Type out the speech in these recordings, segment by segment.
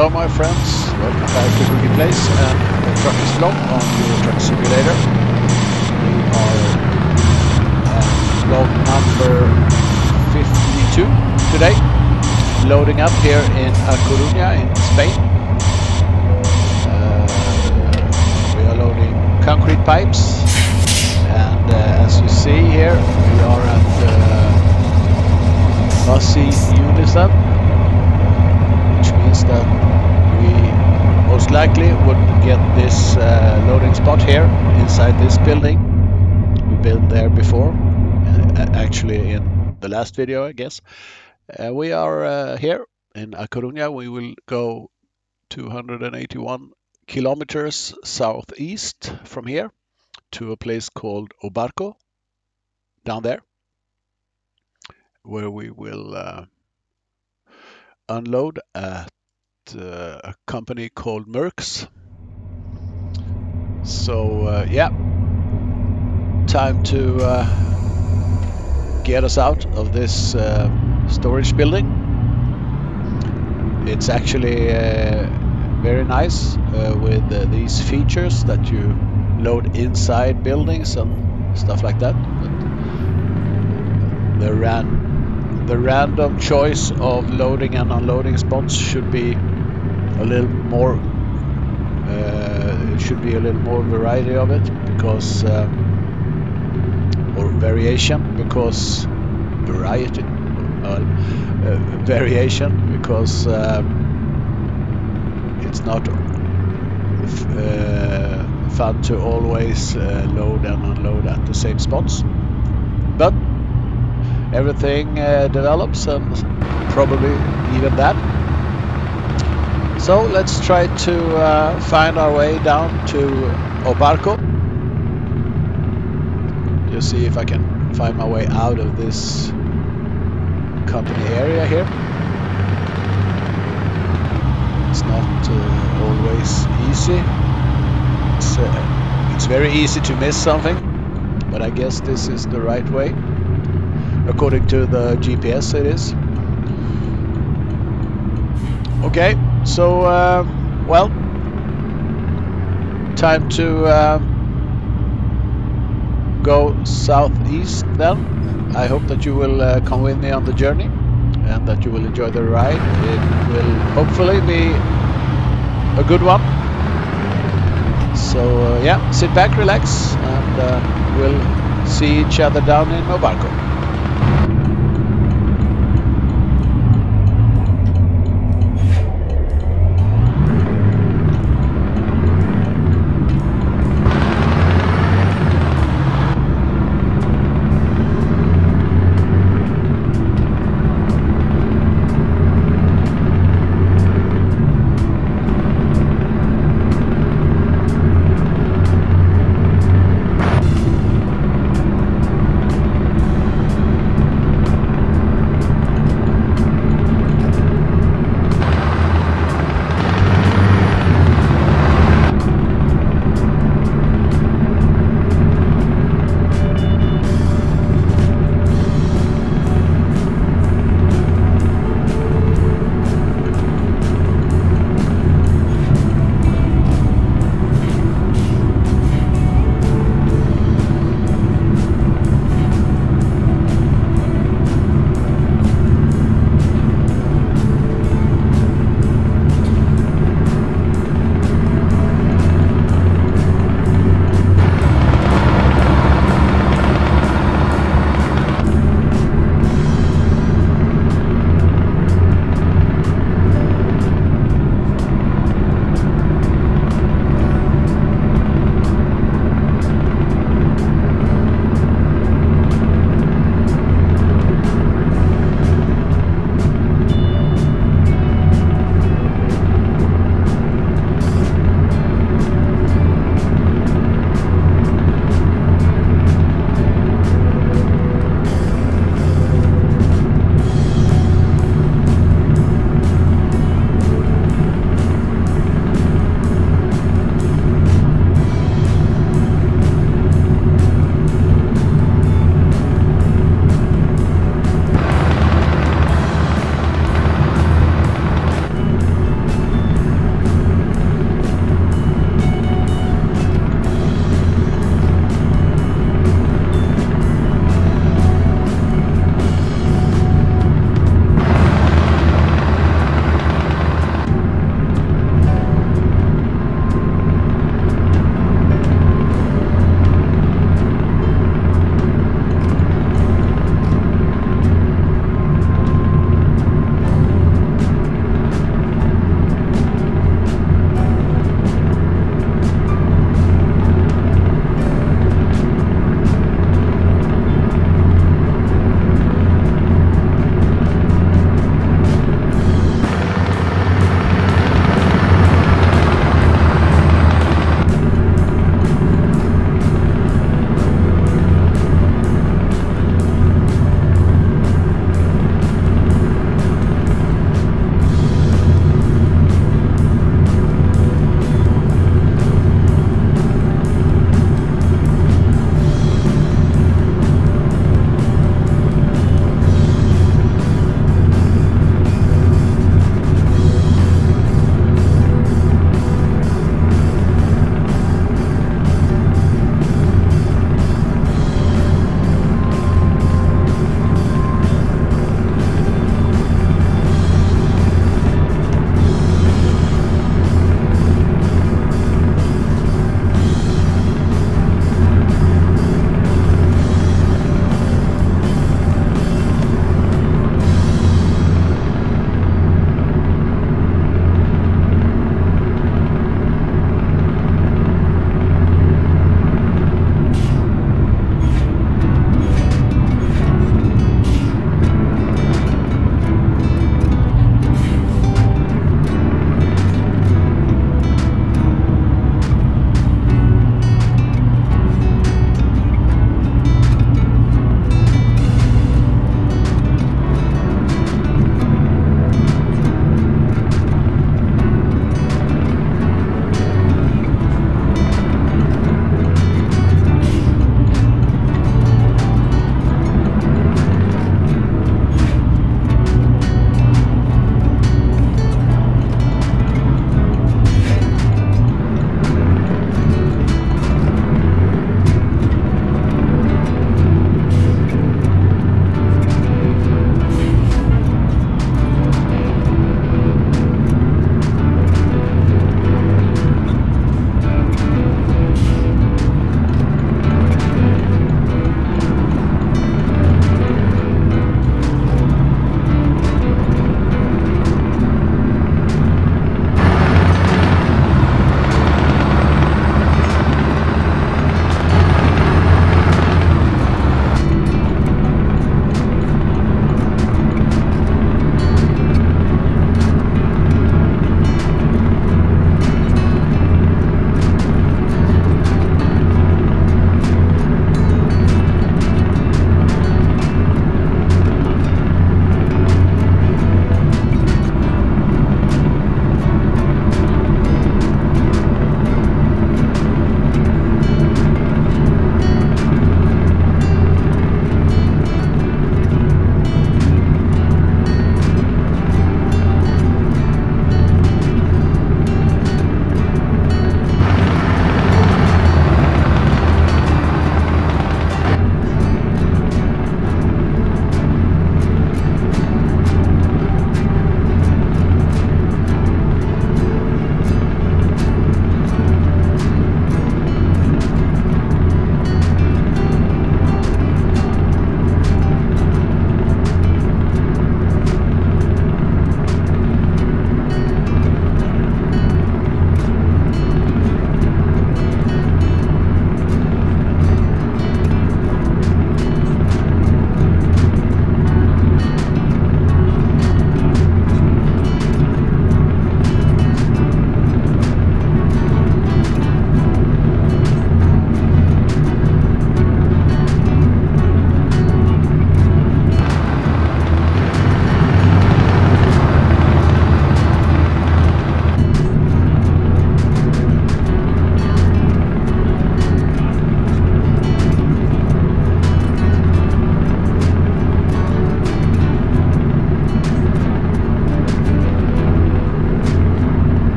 Hello my friends, welcome back to Boogie Place and the Truckers Vlog on Euro Truck Simulator. We are at number 52 today, loading up here in A Coruña in Spain. Uh, we are loading concrete pipes and uh, as you see here we are at uh, Bussy which means that likely would get this uh, loading spot here inside this building. We've been there before, actually in the last video, I guess. Uh, we are uh, here in A. We will go 281 kilometers southeast from here to a place called O Barco down there, where we will uh, unload at uh, a company called Mercs. So uh, yeah, time to uh, get us out of this uh, storage building. It's actually uh, very nice uh, with these features that you load inside buildings and stuff like that. But the ran the random choice of loading and unloading spots should be a little more uh, should be a little more variety of it because uh, or variation because variety uh, variation because um, it's not uh, fun to always uh, load and unload at the same spots but everything uh, develops and probably even that. So let's try to uh, find our way down to O Barco. Just see if I can find my way out of this company area here. It's not uh, always easy. It's, uh, it's very easy to miss something, but I guess this is the right way according to the GPS it is. Okay, so, uh, well, time to uh, go southeast then. I hope that you will uh, come with me on the journey and that you will enjoy the ride. It will hopefully be a good one. So, uh, yeah, sit back, relax, and uh, we'll see each other down in O Barco.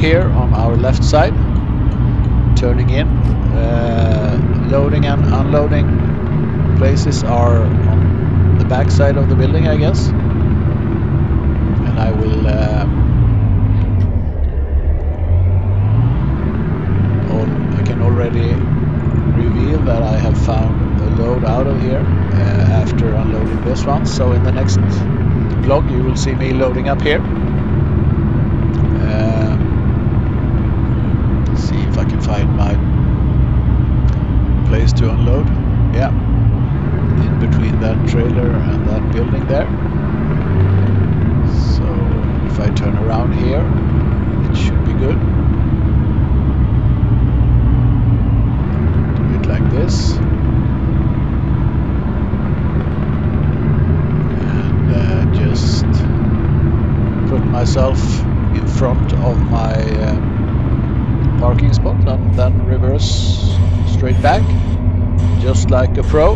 Here on our left side, turning in. Uh, loading and unloading places are on the back side of the building, I guess. And I will uh, I can already reveal that I have found a load out of here uh, after unloading this one. So in the next vlog you will see me loading up here. Uh, see if I can find my place to unload. Yeah, in between that trailer and that building there. So if I turn around here, it should be good. Do it like this. And uh, just put myself in front of my uh, parking spot and then reverse straight back like a pro.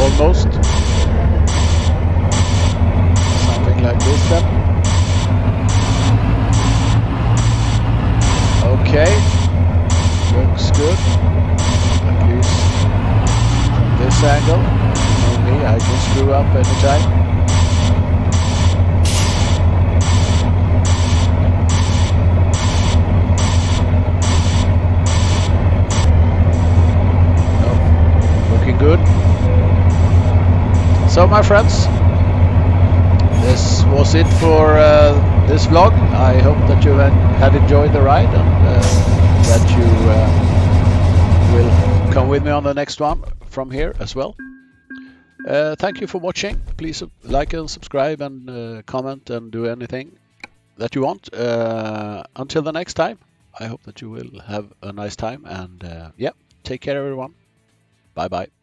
Almost. Something like this then. Okay. Looks good. At least from this angle. Me I can screw up anytime good. So my friends, this was it for uh, this vlog. I hope that you had enjoyed the ride and uh, that you uh, will come with me on the next one from here as well. Uh, thank you for watching. Please like and subscribe and uh, comment and do anything that you want. Uh, until the next time, I hope that you will have a nice time and yeah, take care everyone. Bye bye.